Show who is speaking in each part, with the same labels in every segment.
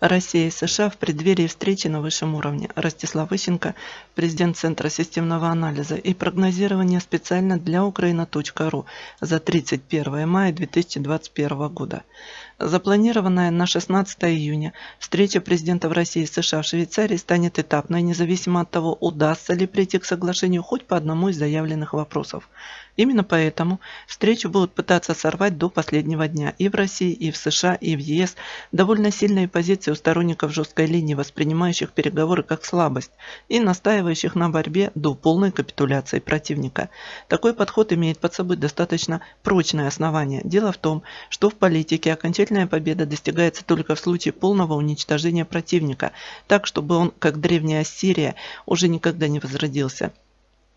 Speaker 1: Россия и США в преддверии встречи на высшем уровне. Ростислав Ищенко, президент Центра системного анализа и прогнозирования специально для Украина.ру за 31 мая 2021 года. Запланированная на 16 июня встреча президентов России и США в Швейцарии станет этапной, независимо от того, удастся ли прийти к соглашению хоть по одному из заявленных вопросов. Именно поэтому встречу будут пытаться сорвать до последнего дня и в России, и в США, и в ЕС. Довольно сильные позиции у сторонников жесткой линии, воспринимающих переговоры как слабость и настаивающих на борьбе до полной капитуляции противника. Такой подход имеет под собой достаточно прочное основание. Дело в том, что в политике окончательная победа достигается только в случае полного уничтожения противника, так чтобы он, как древняя Ассирия, уже никогда не возродился.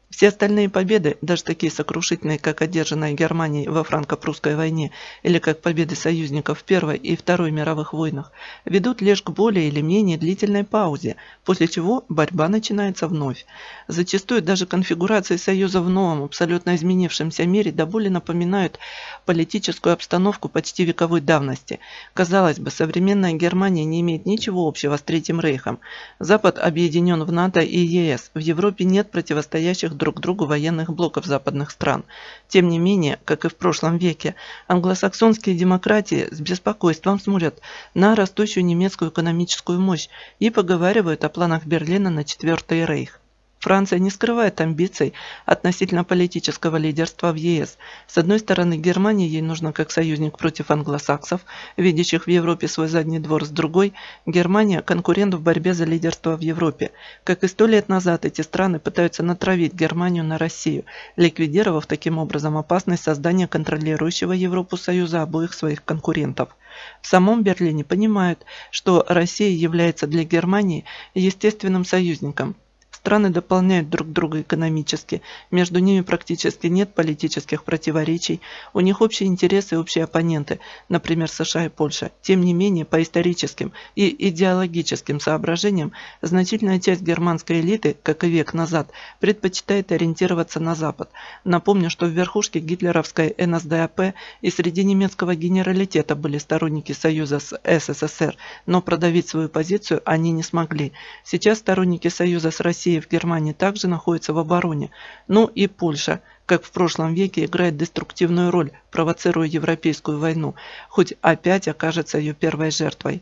Speaker 1: Все остальные победы, даже такие сокрушительные, как одержанная Германией во франко-прусской войне или как победы союзников в Первой и Второй мировых войнах, ведут лишь к более или менее длительной паузе, после чего борьба начинается вновь. Зачастую даже конфигурации союза в новом, абсолютно изменившемся мире до боли напоминают политическую обстановку почти вековой давности. Казалось бы, современная Германия не имеет ничего общего с Третьим Рейхом. Запад объединен в НАТО и ЕС. В Европе нет противостоящих друг другу военных блоков западных стран. Тем не менее, как и в прошлом веке, англосаксонские демократии с беспокойством смотрят на растущую немецкую экономическую мощь и поговаривают о планах Берлина на Четвертый Рейх. Франция не скрывает амбиций относительно политического лидерства в ЕС. С одной стороны, Германия ей нужна как союзник против англосаксов, видящих в Европе свой задний двор. С другой, Германия – конкурент в борьбе за лидерство в Европе. Как и сто лет назад, эти страны пытаются натравить Германию на Россию, ликвидировав таким образом опасность создания контролирующего Европу союза обоих своих конкурентов. В самом Берлине понимают, что Россия является для Германии естественным союзником – Страны дополняют друг друга экономически, между ними практически нет политических противоречий, у них общие интересы и общие оппоненты, например, США и Польша. Тем не менее, по историческим и идеологическим соображениям, значительная часть германской элиты, как и век назад, предпочитает ориентироваться на Запад. Напомню, что в верхушке гитлеровской НСДАП и среди немецкого генералитета были сторонники союза с СССР, но продавить свою позицию они не смогли. Сейчас сторонники союза с Россией Россия в Германии также находится в обороне. Ну и Польша, как в прошлом веке, играет деструктивную роль, провоцируя европейскую войну, хоть опять окажется ее первой жертвой.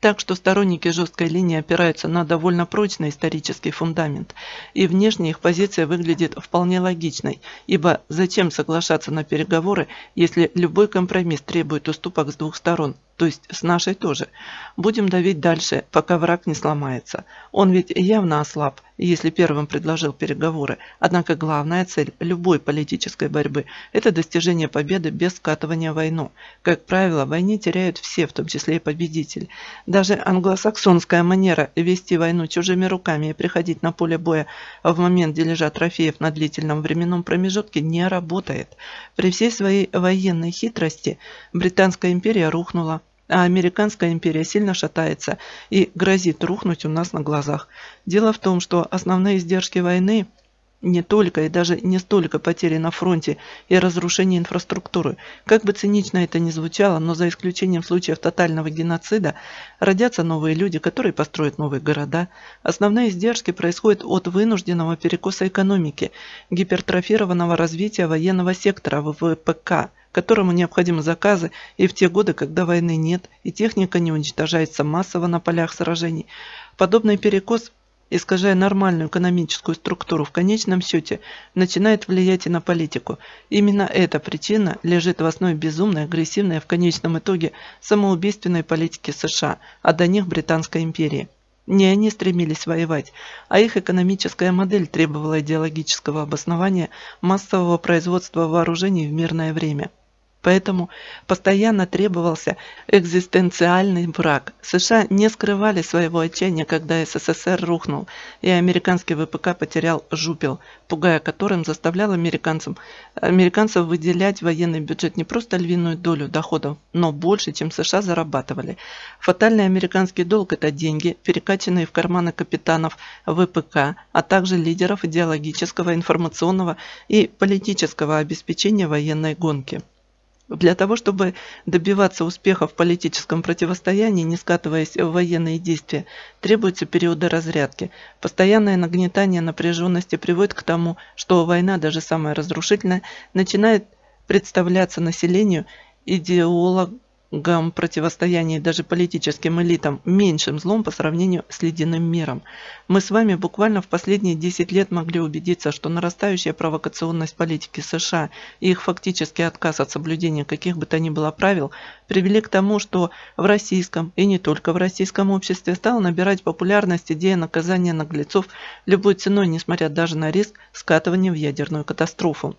Speaker 1: Так что сторонники жесткой линии опираются на довольно прочный исторический фундамент, и внешне их позиция выглядит вполне логичной, ибо зачем соглашаться на переговоры, если любой компромисс требует уступок с двух сторон, то есть с нашей тоже. Будем давить дальше, пока враг не сломается. Он ведь явно ослаб, если первым предложил переговоры. Однако главная цель любой политической борьбы – это достижение победы без скатывания войну. Как правило, в войне теряют все, в том числе и победитель. Даже англосаксонская манера вести войну чужими руками и приходить на поле боя в момент дележа трофеев на длительном временном промежутке не работает. При всей своей военной хитрости Британская империя рухнула, а американская империя сильно шатается и грозит рухнуть у нас на глазах. Дело в том, что основные издержки войны не только и даже не столько потери на фронте и разрушение инфраструктуры. Как бы цинично это ни звучало, но за исключением случаев тотального геноцида, родятся новые люди, которые построят новые города. Основные издержки происходят от вынужденного перекоса экономики, гипертрофированного развития военного сектора ВВПК – которому необходимы заказы и в те годы, когда войны нет и техника не уничтожается массово на полях сражений. Подобный перекос, искажая нормальную экономическую структуру, в конечном счете начинает влиять и на политику. Именно эта причина лежит в основе безумной, агрессивной, а в конечном итоге самоубийственной политики США, а до них Британской империи. Не они стремились воевать, а их экономическая модель требовала идеологического обоснования массового производства вооружений в мирное время – Поэтому постоянно требовался экзистенциальный враг. США не скрывали своего отчаяния, когда СССР рухнул, и американский ВПК потерял жупел, пугая которым заставлял американцам, американцев выделять военный бюджет не просто львиную долю доходов, но больше, чем США зарабатывали. Фатальный американский долг – это деньги, перекачанные в карманы капитанов ВПК, а также лидеров идеологического, информационного и политического обеспечения военной гонки. Для того, чтобы добиваться успеха в политическом противостоянии, не скатываясь в военные действия, требуются периоды разрядки. Постоянное нагнетание напряженности приводит к тому, что война, даже самая разрушительная, начинает представляться населению идеологом гам противостояния даже политическим элитам меньшим злом по сравнению с ледяным миром. Мы с вами буквально в последние 10 лет могли убедиться, что нарастающая провокационность политики США и их фактический отказ от соблюдения каких бы то ни было правил привели к тому, что в российском и не только в российском обществе стала набирать популярность идея наказания наглецов любой ценой, несмотря даже на риск скатывания в ядерную катастрофу.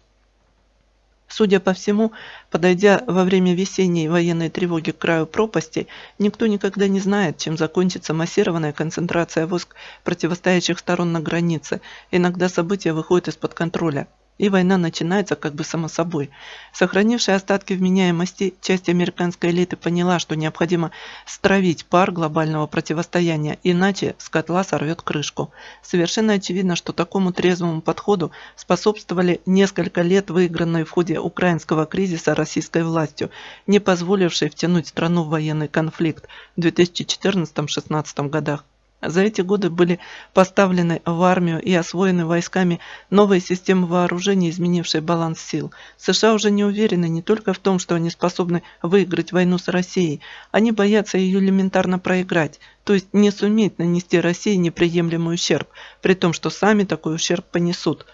Speaker 1: Судя по всему, подойдя во время весенней военной тревоги к краю пропасти, никто никогда не знает, чем закончится массированная концентрация войск противостоящих сторон на границе. Иногда события выходят из-под контроля и война начинается как бы само собой. Сохранившая остатки вменяемости, часть американской элиты поняла, что необходимо стравить пар глобального противостояния, иначе с котла сорвет крышку. Совершенно очевидно, что такому трезвому подходу способствовали несколько лет выигранной в ходе украинского кризиса российской властью, не позволившей втянуть страну в военный конфликт в 2014-2016 годах. За эти годы были поставлены в армию и освоены войсками новые системы вооружений, изменившие баланс сил. США уже не уверены не только в том, что они способны выиграть войну с Россией, они боятся ее элементарно проиграть, то есть не суметь нанести России неприемлемый ущерб, при том, что сами такой ущерб понесут.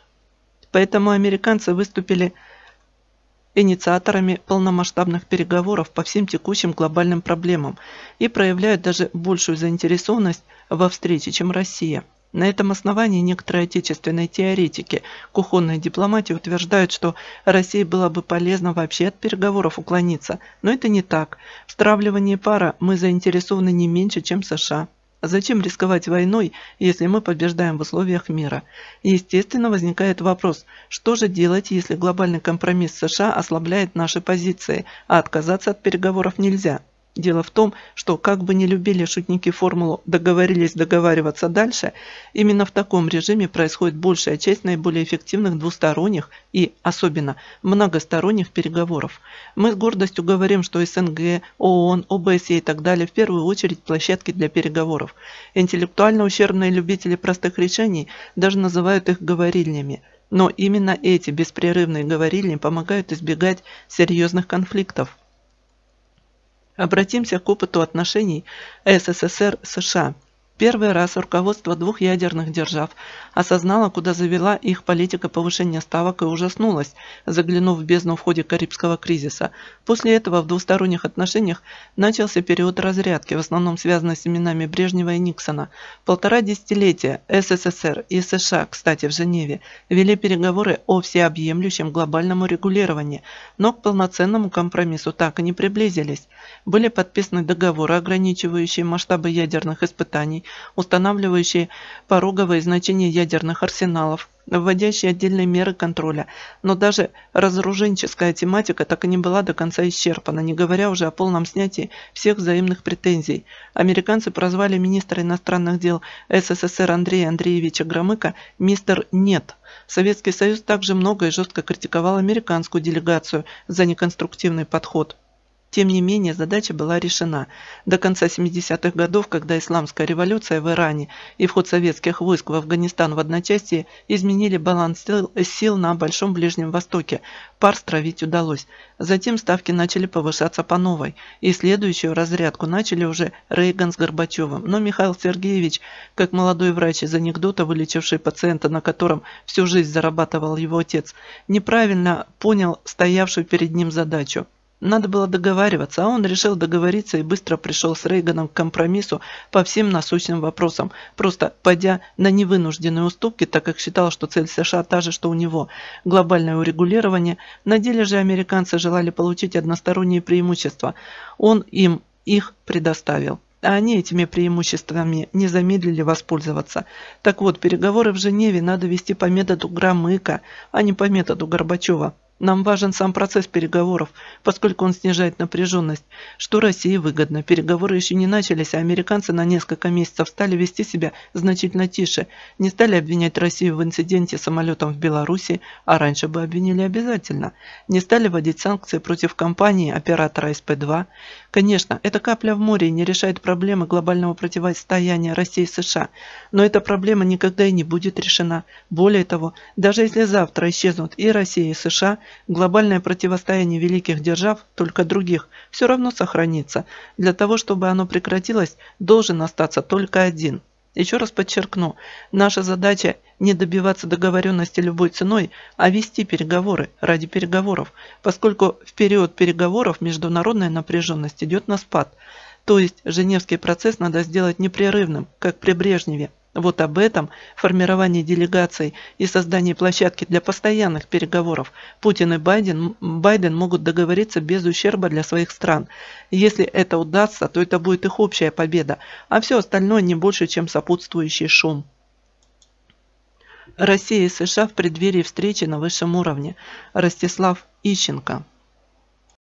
Speaker 1: Поэтому американцы выступили инициаторами полномасштабных переговоров по всем текущим глобальным проблемам и проявляют даже большую заинтересованность во встрече, чем Россия. На этом основании некоторые отечественные теоретики кухонной дипломатии утверждают, что России было бы полезно вообще от переговоров уклониться, но это не так. В стравливании пара мы заинтересованы не меньше, чем США. Зачем рисковать войной, если мы побеждаем в условиях мира? естественно, возникает вопрос, что же делать, если глобальный компромисс США ослабляет наши позиции, а отказаться от переговоров нельзя? Дело в том, что как бы не любили шутники формулу «договорились договариваться дальше», именно в таком режиме происходит большая часть наиболее эффективных двусторонних и, особенно, многосторонних переговоров. Мы с гордостью говорим, что СНГ, ООН, ОБСЕ и так далее в первую очередь площадки для переговоров. Интеллектуально ущербные любители простых решений даже называют их говорильнями. Но именно эти беспрерывные говорильни помогают избегать серьезных конфликтов. Обратимся к опыту отношений СССР-США. Первый раз руководство двух ядерных держав осознало, куда завела их политика повышения ставок и ужаснулось, заглянув в бездну в ходе Карибского кризиса. После этого в двусторонних отношениях начался период разрядки, в основном связанный с именами Брежнева и Никсона. Полтора десятилетия СССР и США, кстати, в Женеве, вели переговоры о всеобъемлющем глобальном урегулировании, но к полноценному компромиссу так и не приблизились. Были подписаны договоры, ограничивающие масштабы ядерных испытаний, устанавливающие пороговые значения ядерных арсеналов, вводящие отдельные меры контроля. Но даже разоруженческая тематика так и не была до конца исчерпана, не говоря уже о полном снятии всех взаимных претензий. Американцы прозвали министра иностранных дел СССР Андрея Андреевича Громыка «Мистер Нет». Советский Союз также много и жестко критиковал американскую делегацию за неконструктивный подход. Тем не менее, задача была решена. До конца 70-х годов, когда исламская революция в Иране и вход советских войск в Афганистан в одночасье изменили баланс сил, на Большом Ближнем Востоке, пар стравить удалось. Затем ставки начали повышаться по новой, и следующую разрядку начали уже Рейган с Горбачевым. Но Михаил Сергеевич, как молодой врач из анекдота, вылечивший пациента, на котором всю жизнь зарабатывал его отец, неправильно понял стоявшую перед ним задачу – надо было договариваться, а он решил договориться и быстро пришел с Рейганом к компромиссу по всем насущным вопросам, просто пойдя на невынужденные уступки, так как считал, что цель США та же, что у него – глобальное урегулирование. На деле же американцы желали получить односторонние преимущества. Он им их предоставил. А они этими преимуществами не замедлили воспользоваться. Так вот, переговоры в Женеве надо вести по методу Громыка, а не по методу Горбачева. Нам важен сам процесс переговоров, поскольку он снижает напряженность, что России выгодно. Переговоры еще не начались, а американцы на несколько месяцев стали вести себя значительно тише, не стали обвинять Россию в инциденте с самолетом в Беларуси, а раньше бы обвинили обязательно, не стали вводить санкции против компании оператора СП-2. Конечно, это капля в море и не решает проблемы глобального противостояния России и США, но эта проблема никогда и не будет решена. Более того, даже если завтра исчезнут и Россия, и США, глобальное противостояние великих держав, только других, все равно сохранится. Для того, чтобы оно прекратилось, должен остаться только один. Еще раз подчеркну, наша задача не добиваться договоренности любой ценой, а вести переговоры ради переговоров, поскольку в период переговоров международная напряженность идет на спад. То есть Женевский процесс надо сделать непрерывным, как при Брежневе, вот об этом, формировании делегаций и создании площадки для постоянных переговоров Путин и Байден, Байден могут договориться без ущерба для своих стран. Если это удастся, то это будет их общая победа, а все остальное не больше, чем сопутствующий шум. Россия и США в преддверии встречи на высшем уровне. Ростислав Ищенко